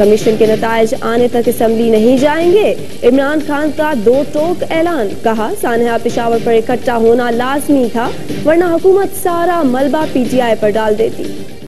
Commission के नतज आने तक असम्बली नहीं जाएँगे। इमरान खान का दो टोक ऐलान, कहा, सानहा पिशावर पर इकट्ठा होना लाजमी था, वरना हुकूमत सारा मलबा पीटीआई पर डाल देती।